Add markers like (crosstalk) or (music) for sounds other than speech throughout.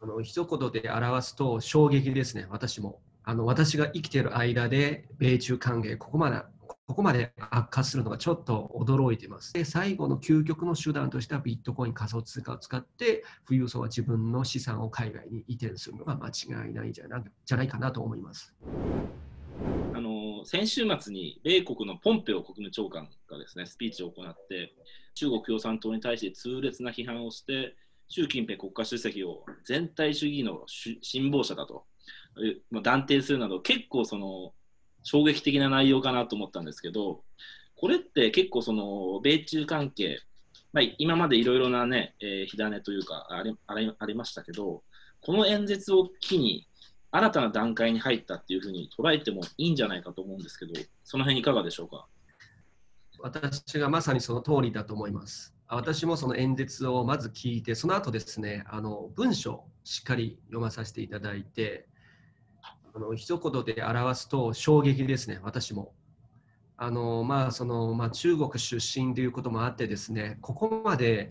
あの一言で表すと衝撃ですね、私も。あの私が生きている間で米中関係、ここまでここまで悪化するのがちょっと驚いています。で、最後の究極の手段としてはビットコイン仮想通貨を使って、富裕層は自分の資産を海外に移転するのが間違いないんじゃないじゃないかなと思います。あの先週末に米国のポンペオ国務長官がですねスピーチを行って、中国共産党に対して痛烈な批判をして、習近平国家主席を全体主義の辛抱者だとまあ断定するなど、結構その衝撃的な内容かなと思ったんですけど、これって結構その米中関係、まあ、今までいろいろなね、えー、火種というかありありありましたけど、この演説を機に新たな段階に入ったっていうふうに捉えてもいいんじゃないかと思うんですけど、その辺いかがでしょうか？私がまさにその通りだと思います。私もその演説をまず聞いて、その後ですね、あの文章をしっかり読まさせていただいて、あの一言で表すと衝撃ですね、私も。あのまあそのまあ、中国出身ということもあってですね、ここまで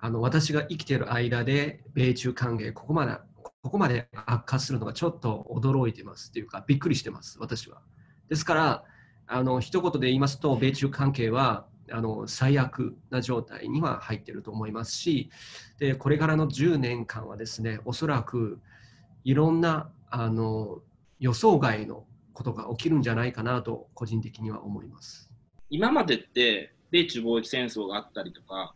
あの私が生きている間で米中関係、ここまでここまで悪化するのがちょっと驚いてますというか、びっくりしてます、私は。ですから、あの一言で言いますと、米中関係はあの最悪な状態には入ってると思いますしで、これからの10年間はですね、おそらくいろんなあの予想外のことが起きるんじゃないかなと個人的には思います。今までって米中貿易戦争があったりとか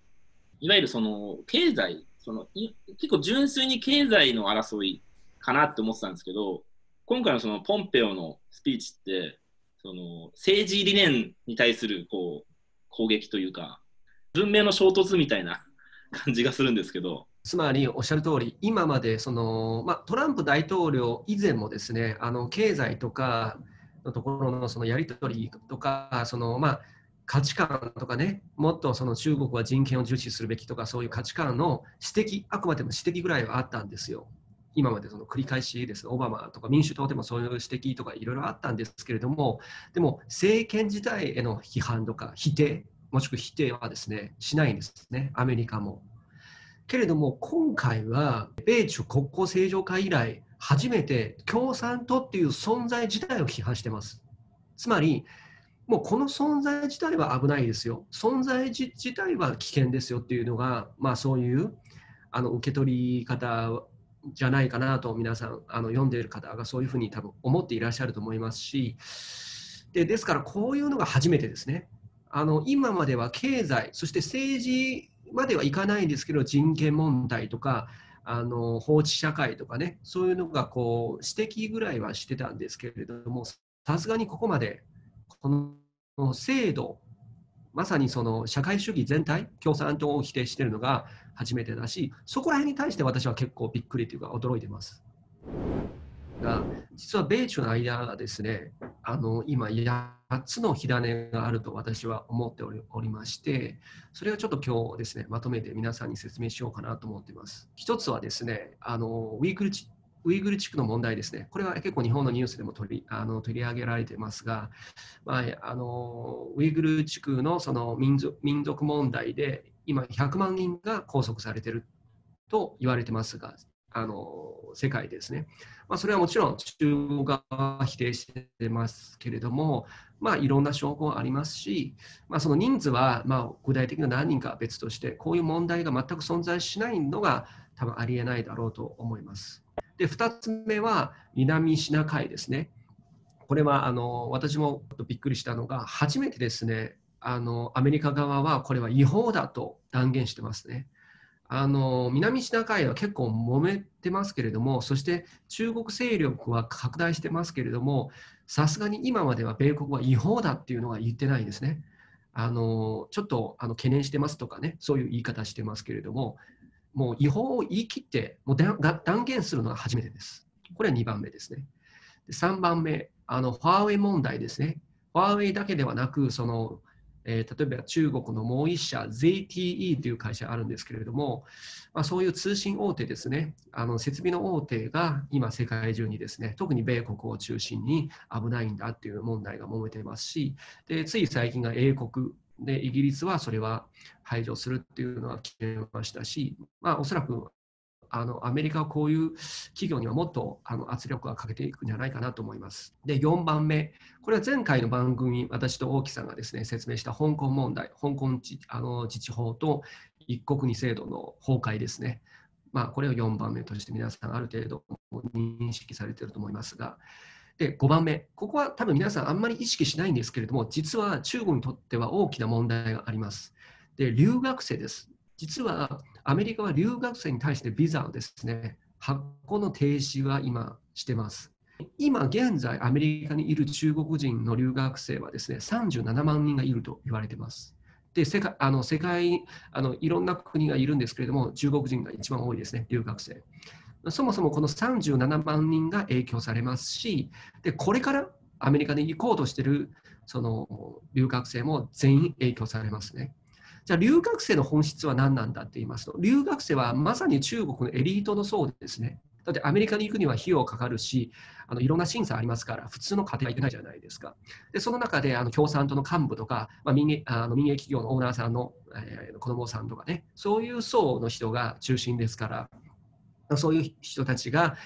いわゆるその経済その結構純粋に経済の争いかなって思ってたんですけど今回のそのポンペオのスピーチってその政治理念に対するこう攻撃というか文明の衝突みたいな (laughs) 感じがするんですけどつまりおっしゃる通り、今までその、まあ、トランプ大統領以前もですね、あの経済とかのところのそのやり取りとか、そのまあ、価値観とかね、もっとその中国は人権を重視するべきとか、そういう価値観の指摘、あくまでも指摘ぐらいはあったんですよ。今までその繰り返しです、オバマとか民主党でもそういう指摘とかいろいろあったんですけれども、でも政権自体への批判とか否定、もしくは否定はですね、しないんですね、アメリカも。けれども今回は米中国交正常化以来初めて共産党っていう存在自体を批判してます。つまりもうこの存在自体は危ないですよ。存在自体は危険ですよっていうのが、まあ、そういうあの受け取り方じゃないかなと皆さんあの読んでいる方がそういうふうに多分思っていらっしゃると思いますしでですからこういうのが初めてですね。あの今までは経済そして政治まではいかないんですけど人権問題とかあの法治社会とかねそういうのがこう指摘ぐらいはしてたんですけれどもさすがにここまでこの制度まさにその社会主義全体共産党を否定しているのが初めてだしそこら辺に対して私は結構びっくりというか驚いてます。が実は米中の間がですねあの今8つの火種があると私は思っておりましてそれをちょっと今日ですねまとめて皆さんに説明しようかなと思っています。一つはですねあのウイグルウイグル地区の問題ですね、これは結構日本のニュースでも取りあの取り上げられていますが、まあ、あのウイグル地区のその民族民族問題で今100万人が拘束されていると言われてますが、あの世界ですね。まあ、それはもちろん中国側は否定してますけれども、まあ、いろんな証拠がありますし、まあ、その人数はま具体的な何人かは別として、こういう問題が全く存在しないのが多分ありえないだろうと思います。で、2つ目は南シナ海ですね。これはあの私もびっくりしたのが、初めてですね、あのアメリカ側はこれは違法だと断言してますね。あの南シナ海は結構揉めてますけれども、そして中国勢力は拡大してますけれども、さすがに今までは米国は違法だっていうのは言ってないですね。あのちょっとあの懸念してますとかね、そういう言い方してますけれども、もう違法を言い切って、もう断言するのが初めてです。これは2番目ですね。3番目、あのファーウェイ問題ですね。ファーウェイだけではなく、そのえー、例えば中国のもう一社 ZTE という会社あるんですけれども、まあ、そういう通信大手ですね、あの設備の大手が今世界中にですね、特に米国を中心に危ないんだっていう問題が揉めていますし、でつい最近が英国でイギリスはそれは排除するっていうのは決めましたし、まあ、おそらくあのアメリカはこういう企業にはもっとあの圧力をかけていくんじゃないかなと思います。で、4番目、これは前回の番組、私と大木さんがですね説明した香港問題、香港あの自治法と一国二制度の崩壊ですね。まあ、これを4番目として皆さんある程度認識されていると思いますが、で5番目、ここは多分皆さんあんまり意識しないんですけれども、実は中国にとっては大きな問題があります。で、留学生です。実はアメリカは留学生に対してビザをですね、発行の停止は今してます。今現在アメリカにいる中国人の留学生はですね、37万人がいると言われています。で世界あの世界あのいろんな国がいるんですけれども、中国人が一番多いですね、留学生。そもそもこの37万人が影響されますし、でこれからアメリカに行こうとしているその留学生も全員影響されますね。じゃあ留学生の本質は何なんだって言いますと、留学生はまさに中国のエリートの層ですね。だってアメリカに行くには費用かかるし、あのいろんな審査ありますから、普通の家庭は行けないじゃないですか。で、その中であの共産党の幹部とか、まあ、民営あの民営企業のオーナーさんの、えー、子供さんとかね、そういう層の人が中心ですから、そういう人たちが、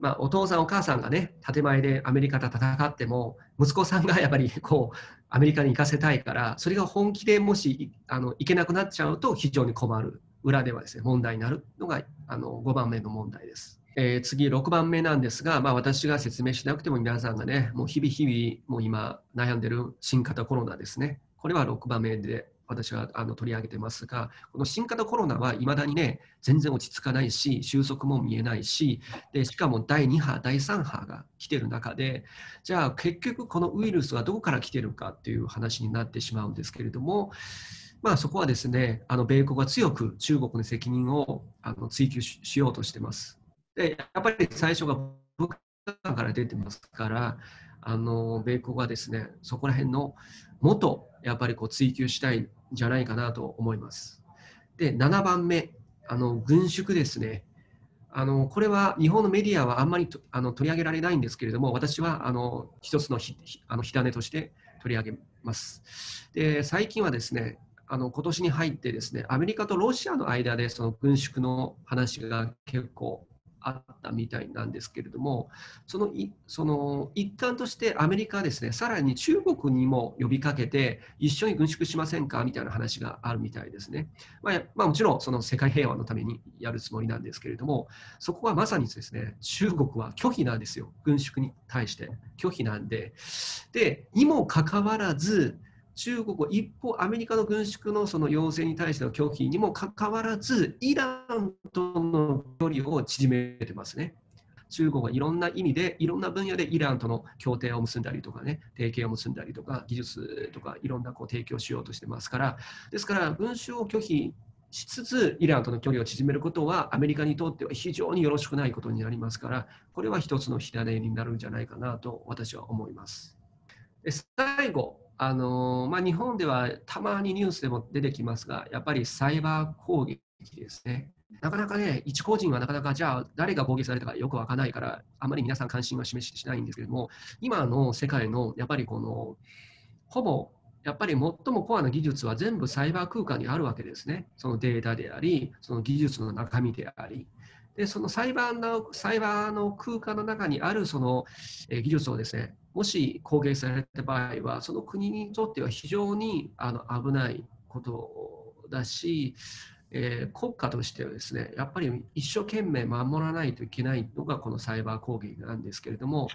まあ、お父さんお母さんがね建前でアメリカと戦っても息子さんがやっぱりこうアメリカに行かせたいからそれが本気でもしあの行けなくなっちゃうと非常に困る裏ではですね問題になるのがあの5番目の問題です。えー、次6番目なんですが、まあ、私が説明しなくても皆さんがねもう日々日々もう今悩んでる新型コロナですねこれは6番目で私はあの取り上げてますが、この新型コロナはいまだにね、全然落ち着かないし、収束も見えないし、でしかも第2波、第3波が来てる中で、じゃあ結局このウイルスはどこから来てるかっていう話になってしまうんですけれども、まあ、そこはですね、あの米国は強く中国の責任をあの追及しようとしてます。で、やっぱり最初が武漢から出てますから、あの米国はですね、そこら辺のもとやっぱりこう追求したいじゃないかなと思います。で、7番目、あの軍縮ですね。あのこれは日本のメディアはあんまりあの取り上げられないんですけれども、私はあの一つのひあの火種として取り上げます。で最近はですね、あの今年に入ってですね、アメリカとロシアの間でその軍縮の話が結構あったみたいなんですけれども、そのいその一環としてアメリカはですね、さらに中国にも呼びかけて、一緒に軍縮しませんかみたいな話があるみたいですね。まあ、まあ、もちろんその世界平和のためにやるつもりなんですけれども、そこはまさにですね、中国は拒否なんですよ、軍縮に対して拒否なんで。で、にもかかわらず、中国一方、アメリカの軍縮のその要請に対しての拒否にもかかわらず、イランとの距離を縮めてますね。中国はいろんな意味で、いろんな分野でイランとの協定を結んだりとかね、提携を結んだりとか、技術とかいろんなこう提供しようとしてますから、ですから、群衆を拒否しつつ、イランとの距離を縮めることは、アメリカにとっては非常によろしくないことになりますから、これは一つの火種になるんじゃないかなと私は思います。最後、あのまあ、日本ではたまにニュースでも出てきますが、やっぱりサイバー攻撃ですね。なかなかね、一個人はなかなかじゃあ誰が攻撃されたかよくわからないから、あまり皆さん関心は示してないんですけれども、今の世界のやっぱりこの、ほぼやっぱり最もコアな技術は全部サイバー空間にあるわけですね。そのデータであり、その技術の中身であり。で、そのサイバーのサイバーの空間の中にあるその、え技術をですね、もし攻撃された場合は、その国にとっては非常にあの危ないことだし、えー、国家としてはですね、やっぱり一生懸命守らないといけないのがこのサイバー攻撃なんですけれども、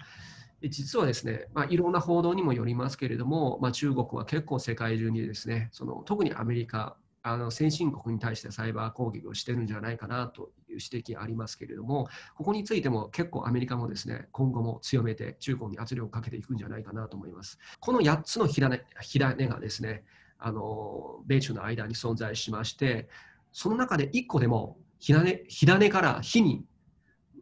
実はですね、まあ、いろんな報道にもよりますけれども、まあ、中国は結構世界中にですね、その特にアメリカ、あの先進国に対してサイバー攻撃をしてるんじゃないかなという指摘ありますけれども、ここについても結構アメリカもですね、今後も強めて中国に圧力をかけていくんじゃないかなと思います。この8つの火種火種がですね、あの米中の間に存在しまして、その中で1個でも火種火種から火に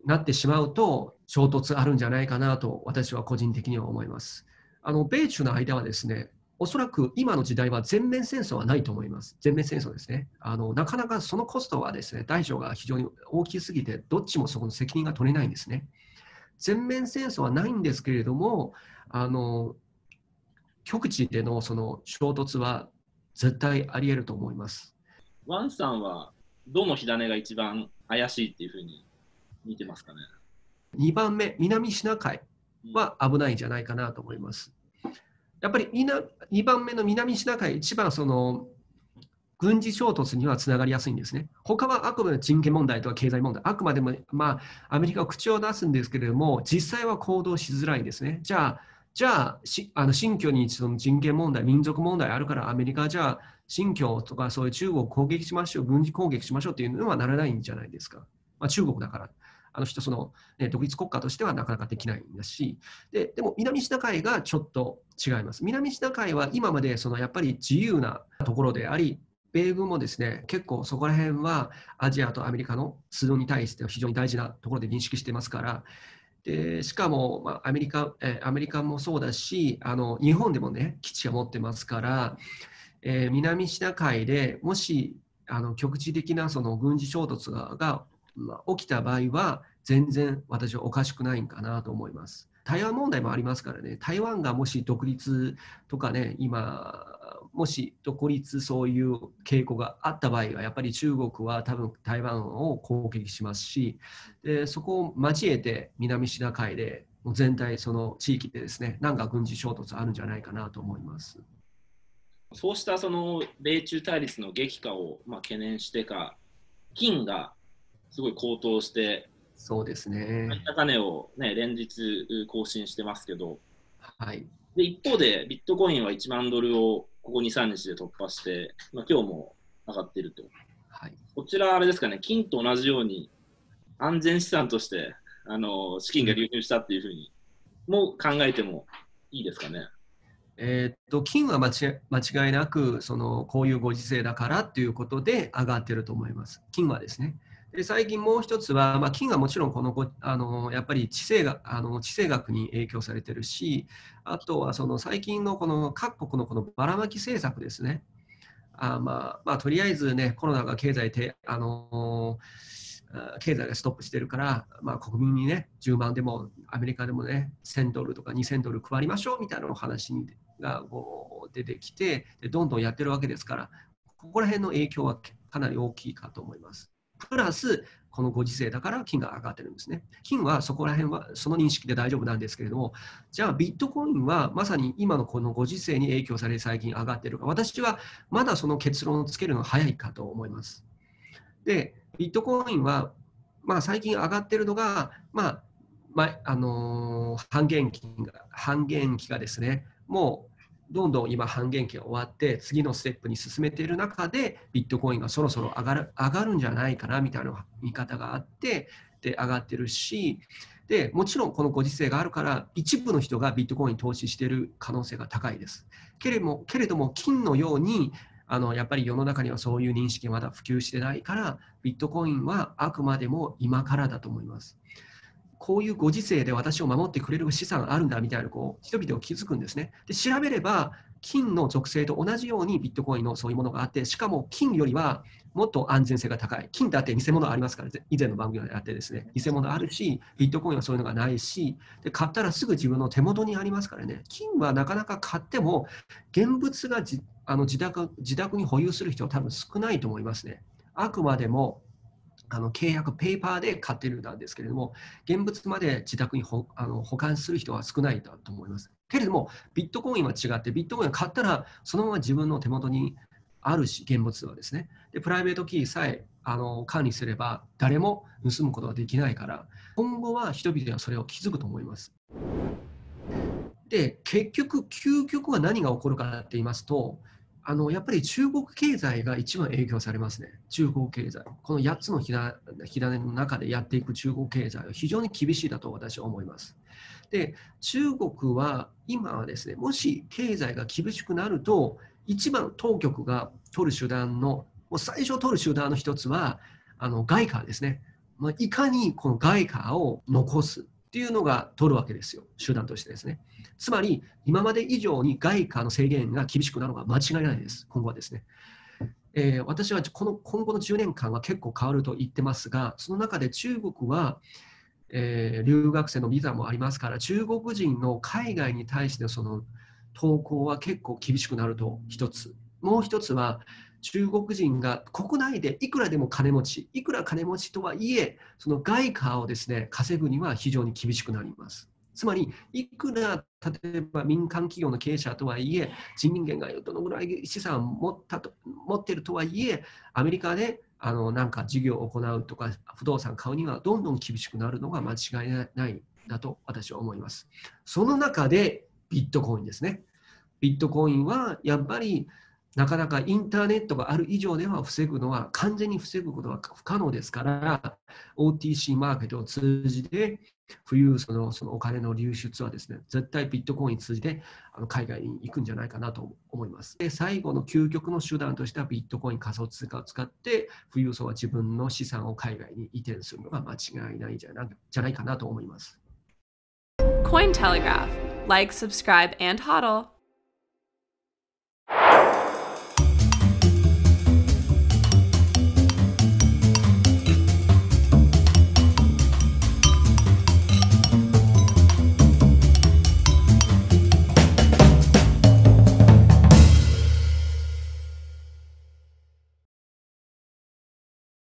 なってしまうと衝突あるんじゃないかなと私は個人的には思います。あの米中の間はですね、おそらく今の時代は全面戦争はないと思います。全面戦争ですね。あのなかなかそのコストはですね、大小が非常に大きすぎて、どっちもそこの責任が取れないんですね。全面戦争はないんですけれども、あの極地でのその衝突は絶対あり得ると思います。ワンさんはどの火種が一番怪しいっていうふうに見てますかね？2番目、南シナ海は危ないんじゃないかなと思います。やっぱり2番目の南シナ海、一番その軍事衝突にはつながりやすいんですね。他はあくまで人権問題とか経済問題、あくまでも、まあ、アメリカは口を出すんですけれども、実際は行動しづらいですね。じゃあ、じゃあ、あの新疆にその人権問題、民族問題あるから、アメリカはじゃあ、新疆とかそういう中国を攻撃しましょう、軍事攻撃しましょうっていうのはならないんじゃないですか。まあ、中国だから。あの人その、ね、独立国家としてはなかなかできないんだしで、でも南シナ海がちょっと違います。南シナ海は今までそのやっぱり自由なところであり、米軍もですね結構そこら辺はアジアとアメリカの通路に対しては非常に大事なところで認識してますから、でしかも、まあ、アメリカえアメリカもそうだしあの、日本でもね基地を持ってますから、えー、南シナ海でもしあの局地的なその軍事衝突が、起きた場合は全然私はおかしくないんかなと思います。台湾問題もありますからね、台湾がもし独立とかね、今、もし独立そういう傾向があった場合は、やっぱり中国は多分台湾を攻撃しますし、でそこを交えて南シナ海で全体その地域でですね、なんか軍事衝突あるんじゃないかなと思います。そうしたその米中対立の激化をまあ懸念してか、金がすごい高騰して、そうですね。高値を、ね、連日更新してますけど、はい、で一方でビットコインは1万ドルをここ2、3日で突破して、まあ、今日も上がっていると。はい、こちら、あれですかね、金と同じように安全資産としてあの資金が流入したっていうふうにも考えてもいいですかね。えー、っと金は間違間違いなくそのこういうご時世だからということで上がってると思います。金はですね。で最近もう一つは、まあ、金はもちろんこのあのやっぱり地政学あの地政学に影響されてるし、あとはその最近のこの各国のこのばらまき政策ですね。あまあまあ、とりあえずね、コロナが経済てあの経済がストップしてるから、まあ、国民にね、10万でもアメリカでもね、1000ドルとか2000ドル配りましょうみたいなお話がこう出てきてで、どんどんやってるわけですから、ここら辺の影響はかなり大きいかと思います。プラス、このご時世だから金が上がってるんですね。金はそこら辺はその認識で大丈夫なんですけれども、じゃあビットコインはまさに今のこのご時世に影響され最近上がってるか、私はまだその結論をつけるのは早いかと思います。で、ビットコインは、まあ、最近上がってるのが、まあまあのー、半減期が半減期がですね、もうどんどん今半減期が終わって次のステップに進めている中でビットコインがそろそろ上がる上がるんじゃないかなみたいな見方があってで上がってるしでもちろんこのご時世があるから一部の人がビットコイン投資している可能性が高いです。けれどもけれども金のようにあのやっぱり世の中にはそういう認識まだ普及してないからビットコインはあくまでも今からだと思います。こういうご時世で私を守ってくれる資産あるんだみたいなこう人々を気づくんですね。で調べれば金の属性と同じようにビットコインのそういうものがあってしかも金よりはもっと安全性が高い。金だって偽物ありますから、以前の番組であってですね、偽物あるし、ビットコインはそういうのがないし、で買ったらすぐ自分の手元にありますからね、金はなかなか買っても、現物がじあの自宅自宅に保有する人は多分少ないと思いますね。あくまでもあの契約、ペーパーで買ってるんですけれども、現物まで自宅にほあの保管する人は少ないと思います。けれども、ビットコインは違って、ビットコインを買ったら、そのまま自分の手元にあるし、現物はですね。で、 private key さえあの管理すれば、誰も盗むことができないから、今後は人々はそれを気づくと思います。で、結局、究極は何が起こるかって言いますと、あのやっぱり中国経済が一番影響されますね、中国経済。この8つの火種の中でやっていく中国経済は非常に厳しいだと私は思います。で、中国は今はですね、もし経済が厳しくなると、一番当局が取る手段の、もう最初取る手段の一つは、あの外貨ですね。まあ、いかにこの外貨を残すっていうのが取るわけですよ、手段としてですね。つまり、今まで以上に外貨の制限が厳しくなるのが間違いないです、今後はですね。えー、私はこの今後の10年間は結構変わると言ってますが、その中で中国は、えー、留学生のビザもありますから、中国人の海外に対してその投稿は結構厳しくなると一つ。もう一つは、中国人が国内でいくらでも金持ち、いくら金持ちとはいえ、その外貨をですね稼ぐには非常に厳しくなります。つまり、いくら例えば民間企業の経営者とはいえ、人民元がどのぐらい資産を持ったと持っているとはいえ、アメリカであのなんか事業を行うとか、不動産買うにはどんどん厳しくなるのが間違いないだと私は思います。その中でビットコインですね。ビットコインはやっぱりなかなかインターネットがある以上では防ぐのは完全に防ぐことは不可能ですから OTC マーケットを通じて富裕層のそのお金の流出はですね絶対ビットコイン通じてあの海外に行くんじゃないかなと思います。で最後の究極の手段としてはビットコイン仮想通貨を使って富裕層は自分の資産を海外に移転するのが間違いないんじゃないかなと思います。Cointelegraph. Like, subscribe, and hodl.